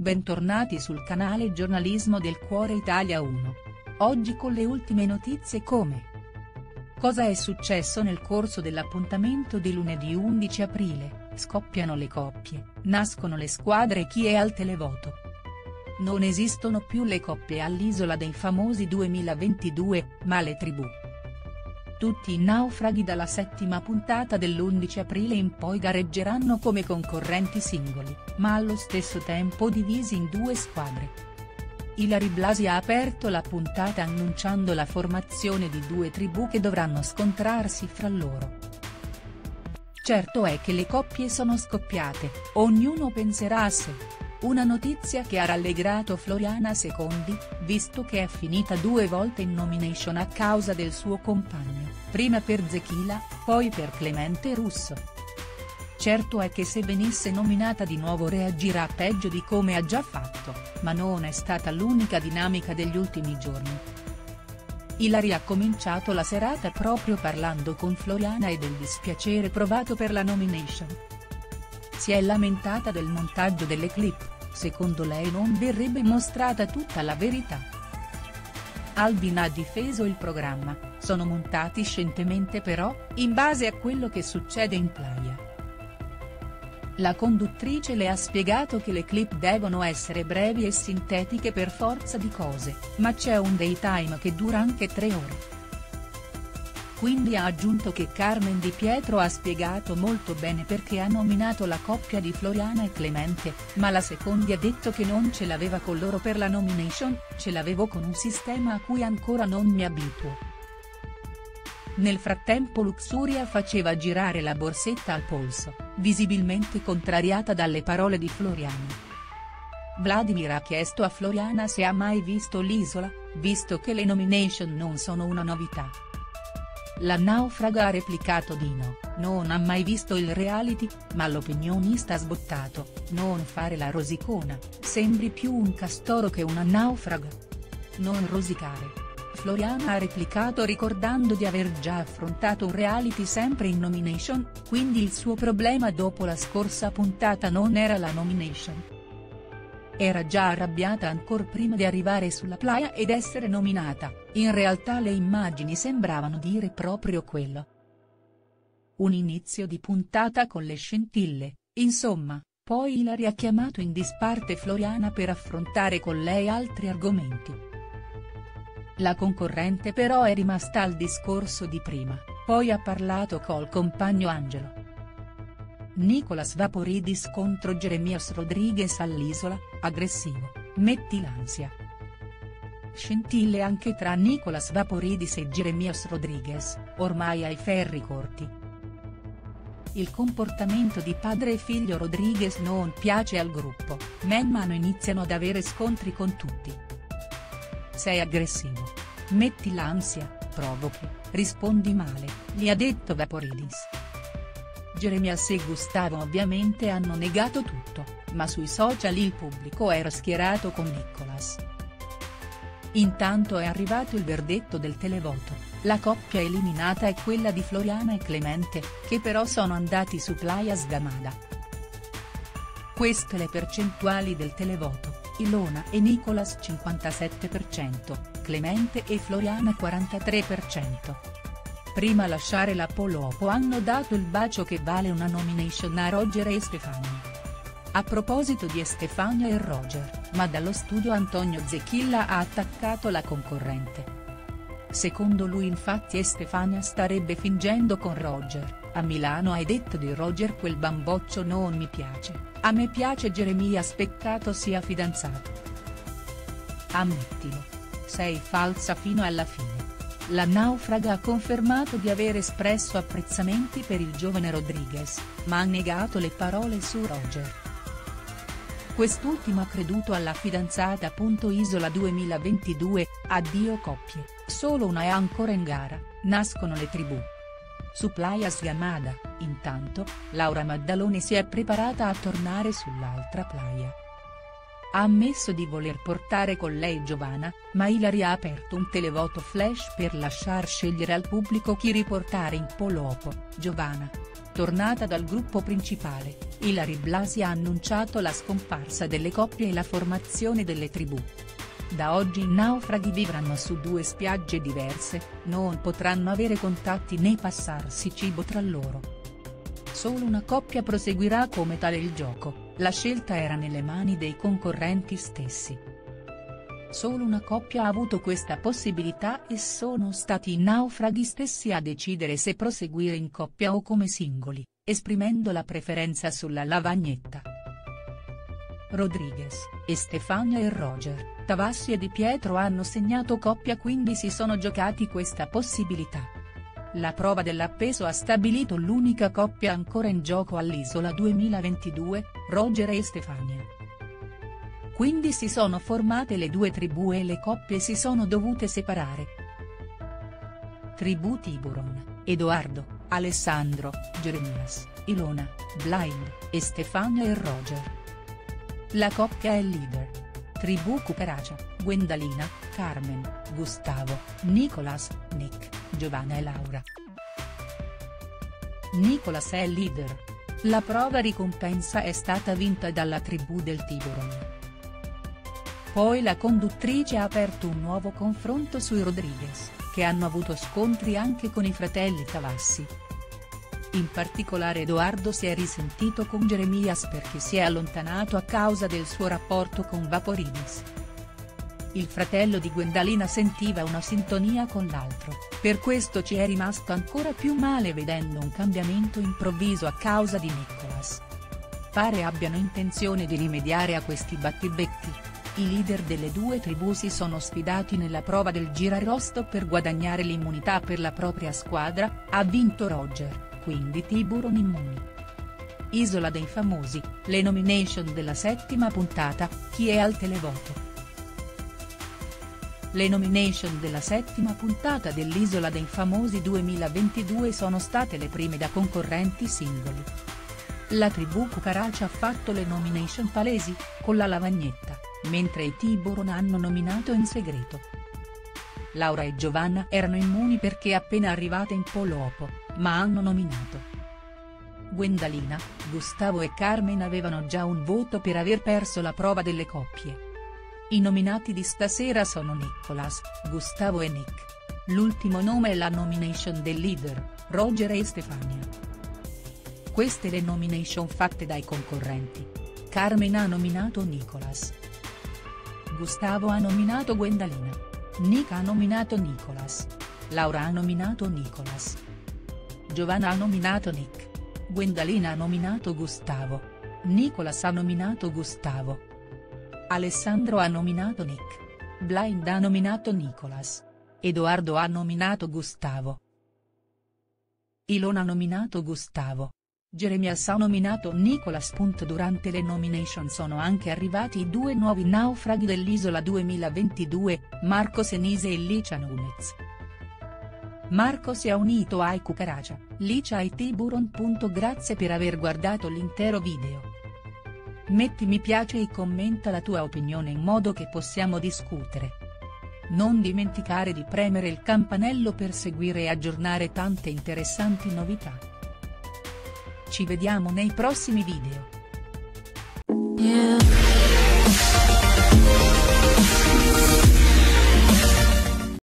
Bentornati sul canale Giornalismo del Cuore Italia 1. Oggi con le ultime notizie come Cosa è successo nel corso dell'appuntamento di lunedì 11 aprile, scoppiano le coppie, nascono le squadre e chi è al televoto. Non esistono più le coppie all'Isola dei Famosi 2022, ma le tribù. Tutti i naufraghi dalla settima puntata dell'11 aprile in poi gareggeranno come concorrenti singoli, ma allo stesso tempo divisi in due squadre. Ilari Blasi ha aperto la puntata annunciando la formazione di due tribù che dovranno scontrarsi fra loro. Certo è che le coppie sono scoppiate, ognuno penserà a sé. Una notizia che ha rallegrato Floriana Secondi, visto che è finita due volte in nomination a causa del suo compagno, prima per Zechila, poi per Clemente Russo. Certo è che se venisse nominata di nuovo reagirà peggio di come ha già fatto, ma non è stata l'unica dinamica degli ultimi giorni. Ilari ha cominciato la serata proprio parlando con Floriana e del dispiacere provato per la nomination. Si è lamentata del montaggio delle clip, secondo lei non verrebbe mostrata tutta la verità. Albin ha difeso il programma, sono montati scientemente però, in base a quello che succede in playa. La conduttrice le ha spiegato che le clip devono essere brevi e sintetiche per forza di cose, ma c'è un daytime che dura anche tre ore. Quindi ha aggiunto che Carmen Di Pietro ha spiegato molto bene perché ha nominato la coppia di Floriana e Clemente, ma la Secondi ha detto che non ce l'aveva con loro per la nomination, ce l'avevo con un sistema a cui ancora non mi abituo. Nel frattempo Luxuria faceva girare la borsetta al polso, visibilmente contrariata dalle parole di Floriana. Vladimir ha chiesto a Floriana se ha mai visto l'isola, visto che le nomination non sono una novità. La naufraga ha replicato di no, non ha mai visto il reality, ma l'opinionista ha sbottato, non fare la rosicona, sembri più un castoro che una naufraga. Non rosicare. Floriana ha replicato ricordando di aver già affrontato un reality sempre in nomination, quindi il suo problema dopo la scorsa puntata non era la nomination. Era già arrabbiata ancor prima di arrivare sulla playa ed essere nominata, in realtà le immagini sembravano dire proprio quello. Un inizio di puntata con le scintille, insomma, poi Ilari ha chiamato in disparte Floriana per affrontare con lei altri argomenti. La concorrente però è rimasta al discorso di prima, poi ha parlato col compagno Angelo. Nicolas Vaporidis contro Jeremias Rodriguez all'Isola, aggressivo, metti l'ansia. Scintille anche tra Nicolas Vaporidis e Jeremias Rodriguez, ormai ai ferri corti. Il comportamento di padre e figlio Rodriguez non piace al gruppo, man mano iniziano ad avere scontri con tutti. Sei aggressivo. Metti l'ansia, provochi, rispondi male, gli ha detto Vaporidis. Jeremias e Gustavo ovviamente hanno negato tutto, ma sui social il pubblico era schierato con Nicolas. Intanto è arrivato il verdetto del televoto, la coppia eliminata è quella di Floriana e Clemente, che però sono andati su Playa Sgamada. Queste le percentuali del televoto, Ilona e Nicolas 57%, Clemente e Floriana 43% prima lasciare la Polopo hanno dato il bacio che vale una nomination a Roger e Stefania. A proposito di Stefania e Roger, ma dallo studio Antonio Zechilla ha attaccato la concorrente. Secondo lui infatti Stefania starebbe fingendo con Roger, a Milano hai detto di Roger quel bamboccio non mi piace, a me piace Geremia peccato sia fidanzato. Ammettilo. Sei falsa fino alla fine la naufraga ha confermato di aver espresso apprezzamenti per il giovane Rodriguez, ma ha negato le parole su Roger. Quest'ultimo ha creduto alla fidanzata. Isola 2022, addio coppie, solo una è ancora in gara, nascono le tribù. Su Playa Sgamada, intanto, Laura Maddaloni si è preparata a tornare sull'altra playa. Ha ammesso di voler portare con lei Giovanna, ma Ilari ha aperto un televoto flash per lasciar scegliere al pubblico chi riportare in Polopo, Giovanna. Tornata dal gruppo principale, Ilari Blasi ha annunciato la scomparsa delle coppie e la formazione delle tribù. Da oggi i naufraghi vivranno su due spiagge diverse, non potranno avere contatti né passarsi cibo tra loro. Solo una coppia proseguirà come tale il gioco, la scelta era nelle mani dei concorrenti stessi. Solo una coppia ha avuto questa possibilità e sono stati i naufraghi stessi a decidere se proseguire in coppia o come singoli, esprimendo la preferenza sulla lavagnetta. Rodriguez, e Stefania e Roger, Tavassi e Di Pietro hanno segnato coppia quindi si sono giocati questa possibilità. La prova dell'appeso ha stabilito l'unica coppia ancora in gioco all'Isola 2022, Roger e Stefania. Quindi si sono formate le due tribù e le coppie si sono dovute separare. Tribù Tiburon, Edoardo, Alessandro, Jeremias, Ilona, Blind, e Stefania e Roger. La coppia è leader. Tribù Cuperacia, Gwendalina, Carmen, Gustavo, Nicolas, Nick, Giovanna e Laura. Nicolas è leader. La prova ricompensa è stata vinta dalla tribù del Tiburon. Poi la conduttrice ha aperto un nuovo confronto sui Rodriguez, che hanno avuto scontri anche con i fratelli Tavassi, in particolare Edoardo si è risentito con Jeremias perché si è allontanato a causa del suo rapporto con Vaporidis. Il fratello di Gwendalina sentiva una sintonia con l'altro, per questo ci è rimasto ancora più male vedendo un cambiamento improvviso a causa di Nicholas. Pare abbiano intenzione di rimediare a questi battibecchi. I leader delle due tribù si sono sfidati nella prova del girarosto per guadagnare l'immunità per la propria squadra, ha vinto Roger quindi Tiburon Immuni. Isola dei Famosi, le nomination della settima puntata, chi è al televoto?. Le nomination della settima puntata dell'Isola dei Famosi 2022 sono state le prime da concorrenti singoli. La tribù Cucaracia ha fatto le nomination palesi, con la lavagnetta, mentre i Tiburon hanno nominato in segreto. Laura e Giovanna erano immuni perché appena arrivate in Polopo, ma hanno nominato. Gwendalina, Gustavo e Carmen avevano già un voto per aver perso la prova delle coppie. I nominati di stasera sono Nicolas, Gustavo e Nick. L'ultimo nome è la nomination del leader, Roger e Stefania. Queste le nomination fatte dai concorrenti. Carmen ha nominato Nicolas. Gustavo ha nominato Gwendalina. Nick ha nominato Nicolas. Laura ha nominato Nicolas. Giovanna ha nominato Nick. Gwendalina ha nominato Gustavo. Nicolas ha nominato Gustavo. Alessandro ha nominato Nick. Blind ha nominato Nicolas. Edoardo ha nominato Gustavo. Ilona ha nominato Gustavo. Jeremias ha nominato Nicolas. Durante le nomination sono anche arrivati i due nuovi naufraghi dell'Isola 2022, Marco Senise e Licia Nunez. Marco si è unito ai Cucaracia, Licia e Tiburon. Grazie per aver guardato l'intero video. Metti mi piace e commenta la tua opinione in modo che possiamo discutere. Non dimenticare di premere il campanello per seguire e aggiornare tante interessanti novità. Ci vediamo nei prossimi video. Yeah.